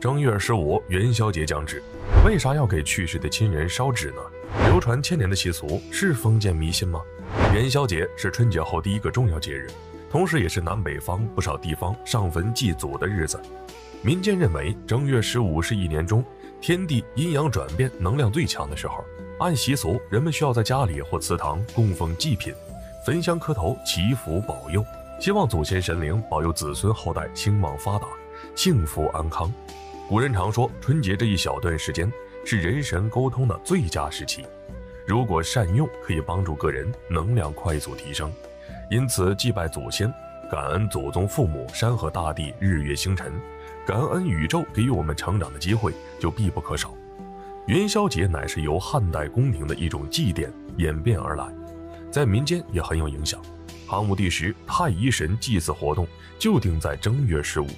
正月十五元宵节将至，为啥要给去世的亲人烧纸呢？流传千年的习俗是封建迷信吗？元宵节是春节后第一个重要节日，同时也是南北方不少地方上坟祭祖的日子。民间认为，正月十五是一年中天地阴阳转变能量最强的时候。按习俗，人们需要在家里或祠堂供奉祭品，焚香磕头祈福保佑，希望祖先神灵保佑子孙后代兴旺发达、幸福安康。古人常说，春节这一小段时间是人神沟通的最佳时期，如果善用，可以帮助个人能量快速提升。因此，祭拜祖先、感恩祖宗父母、山河大地、日月星辰，感恩宇宙给予我们成长的机会，就必不可少。元宵节乃是由汉代宫廷的一种祭典演变而来，在民间也很有影响。汉武帝时，太乙神祭祀活动就定在正月十五。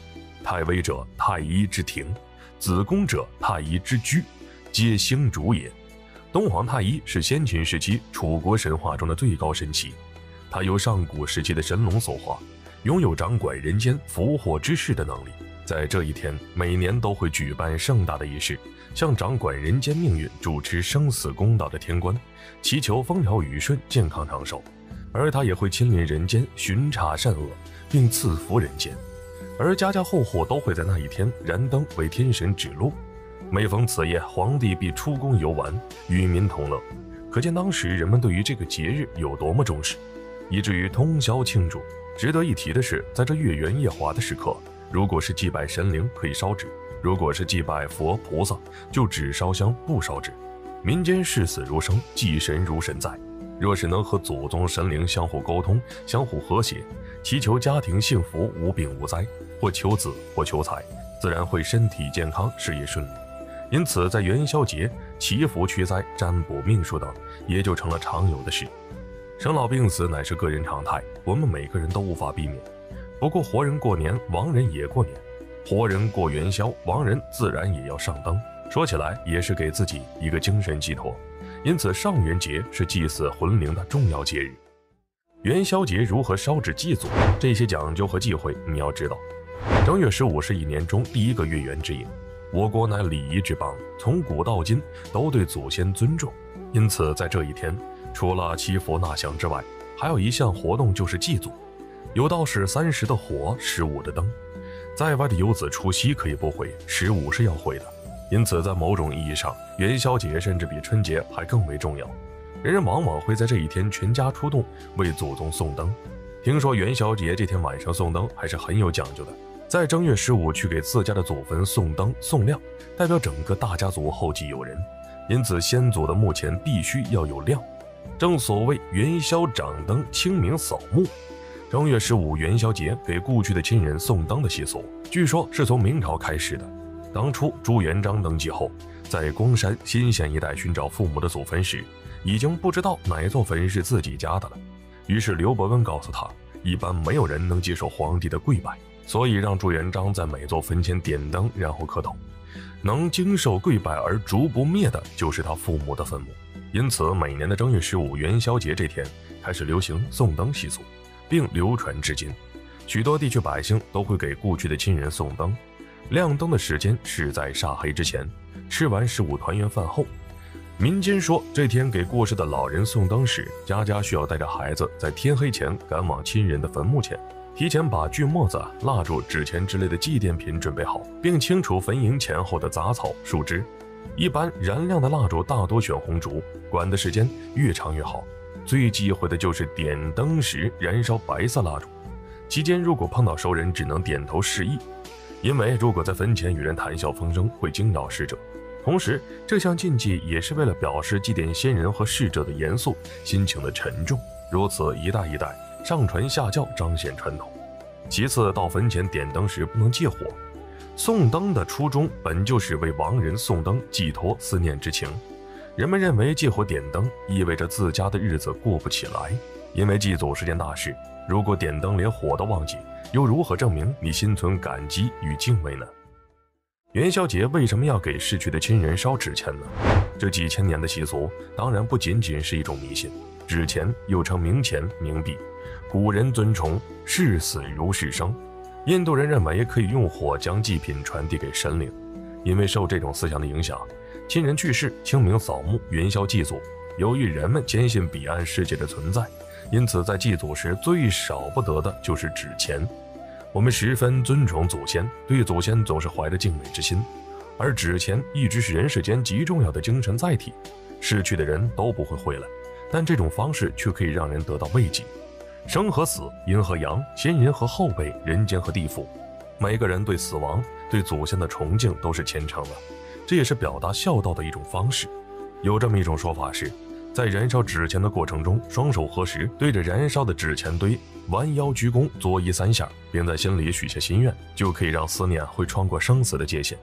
太微者，太一之庭；子宫者，太一之居，皆星主也。东皇太一是先秦时期楚国神话中的最高神祇，他由上古时期的神龙所化，拥有掌管人间福祸之事的能力。在这一天，每年都会举办盛大的仪式，向掌管人间命运、主持生死公道的天官，祈求风调雨顺、健康长寿。而他也会亲临人间巡查善恶，并赐福人间。而家家户户都会在那一天燃灯为天神指路。每逢此夜，皇帝必出宫游玩，与民同乐。可见当时人们对于这个节日有多么重视，以至于通宵庆祝。值得一提的是，在这月圆夜华的时刻，如果是祭拜神灵，可以烧纸；如果是祭拜佛菩萨，就只烧香不烧纸。民间视死如生，祭神如神在。若是能和祖宗神灵相互沟通、相互和谐，祈求家庭幸福、无病无灾，或求子或求财，自然会身体健康、事业顺利。因此，在元宵节祈福驱灾、占卜命数等，也就成了常有的事。生老病死乃是个人常态，我们每个人都无法避免。不过，活人过年，亡人也过年；活人过元宵，亡人自然也要上灯。说起来，也是给自己一个精神寄托。因此，上元节是祭祀魂灵的重要节日。元宵节如何烧纸祭祖？这些讲究和忌讳，你要知道。正月十五是一年中第一个月圆之夜，我国乃礼仪之邦，从古到今都对祖先尊重。因此，在这一天，除了祈福纳祥之外，还有一项活动就是祭祖。有道是三十的火，十五的灯，在外的游子除夕可以不回，十五是要回的。因此，在某种意义上，元宵节甚至比春节还更为重要。人人往往会在这一天全家出动为祖宗送灯。听说元宵节这天晚上送灯还是很有讲究的，在正月十五去给自家的祖坟送灯送亮，代表整个大家族后继有人。因此，先祖的墓前必须要有亮。正所谓元宵掌灯，清明扫墓。正月十五元宵节给故去的亲人送灯的习俗，据说是从明朝开始的。当初朱元璋登基后，在光山新县一带寻找父母的祖坟时，已经不知道哪座坟是自己家的了。于是刘伯温告诉他，一般没有人能接受皇帝的跪拜，所以让朱元璋在每座坟前点灯，然后磕头。能经受跪拜而烛不灭的，就是他父母的坟墓。因此，每年的正月十五元宵节这天，开始流行送灯习俗，并流传至今。许多地区百姓都会给故去的亲人送灯。亮灯的时间是在煞黑之前，吃完十五团圆饭后。民间说，这天给过世的老人送灯时，家家需要带着孩子在天黑前赶往亲人的坟墓前，提前把锯末子、蜡烛、纸钱之类的祭奠品准备好，并清除坟茔前后的杂草树枝。一般燃亮的蜡烛大多选红烛，管的时间越长越好。最忌讳的就是点灯时燃烧白色蜡烛，期间如果碰到熟人，只能点头示意。因为如果在坟前与人谈笑风生，会惊扰逝者。同时，这项禁忌也是为了表示祭奠先人和逝者的严肃心情的沉重。如此一代一代上传下教，彰显传统。其次，到坟前点灯时不能借火。送灯的初衷本就是为亡人送灯，寄托思念之情。人们认为借火点灯意味着自家的日子过不起来，因为祭祖是件大事。如果点灯连火都忘记，又如何证明你心存感激与敬畏呢？元宵节为什么要给逝去的亲人烧纸钱呢？这几千年的习俗当然不仅仅是一种迷信。纸钱又称冥钱、冥币，古人尊崇视死如是生，印度人认为可以用火将祭品传递给神灵，因为受这种思想的影响，亲人去世，清明扫墓，元宵祭祖。由于人们坚信彼岸世界的存在，因此在祭祖时最少不得的就是纸钱。我们十分尊崇祖先，对祖先总是怀着敬畏之心。而纸钱一直是人世间极重要的精神载体，逝去的人都不会回来，但这种方式却可以让人得到慰藉。生和死，阴和阳，先人和后辈，人间和地府，每个人对死亡、对祖先的崇敬都是虔诚的，这也是表达孝道的一种方式。有这么一种说法是，在燃烧纸钱的过程中，双手合十，对着燃烧的纸钱堆弯腰鞠躬，作揖三下，并在心里许下心愿，就可以让思念会穿过生死的界限。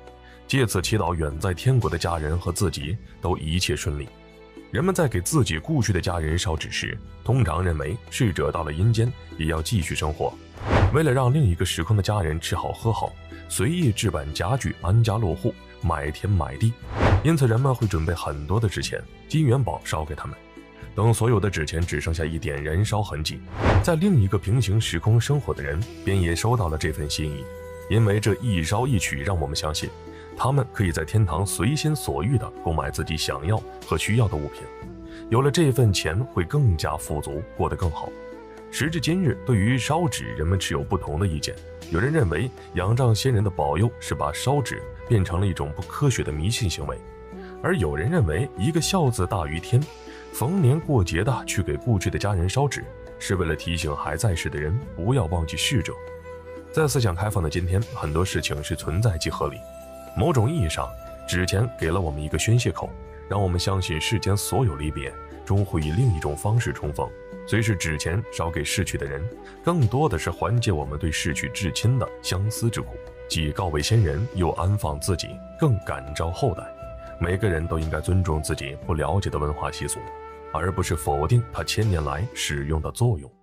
借此祈祷远在天国的家人和自己都一切顺利。人们在给自己故去的家人烧纸时，通常认为逝者到了阴间也要继续生活。为了让另一个时空的家人吃好喝好，随意置办家具、安家落户、买田买地，因此人们会准备很多的纸钱、金元宝烧给他们。等所有的纸钱只剩下一点燃烧痕迹，在另一个平行时空生活的人便也收到了这份心意，因为这一烧一取，让我们相信。他们可以在天堂随心所欲地购买自己想要和需要的物品，有了这份钱会更加富足，过得更好。时至今日，对于烧纸，人们持有不同的意见。有人认为仰仗先人的保佑是把烧纸变成了一种不科学的迷信行为，而有人认为一个孝字大于天，逢年过节的去给故去的家人烧纸，是为了提醒还在世的人不要忘记逝者。在思想开放的今天，很多事情是存在即合理。某种意义上，纸钱给了我们一个宣泄口，让我们相信世间所有离别终会以另一种方式重逢。虽是纸钱烧给逝去的人，更多的是缓解我们对逝去至亲的相思之苦，既告慰先人，又安放自己，更感召后代。每个人都应该尊重自己不了解的文化习俗，而不是否定它千年来使用的作用。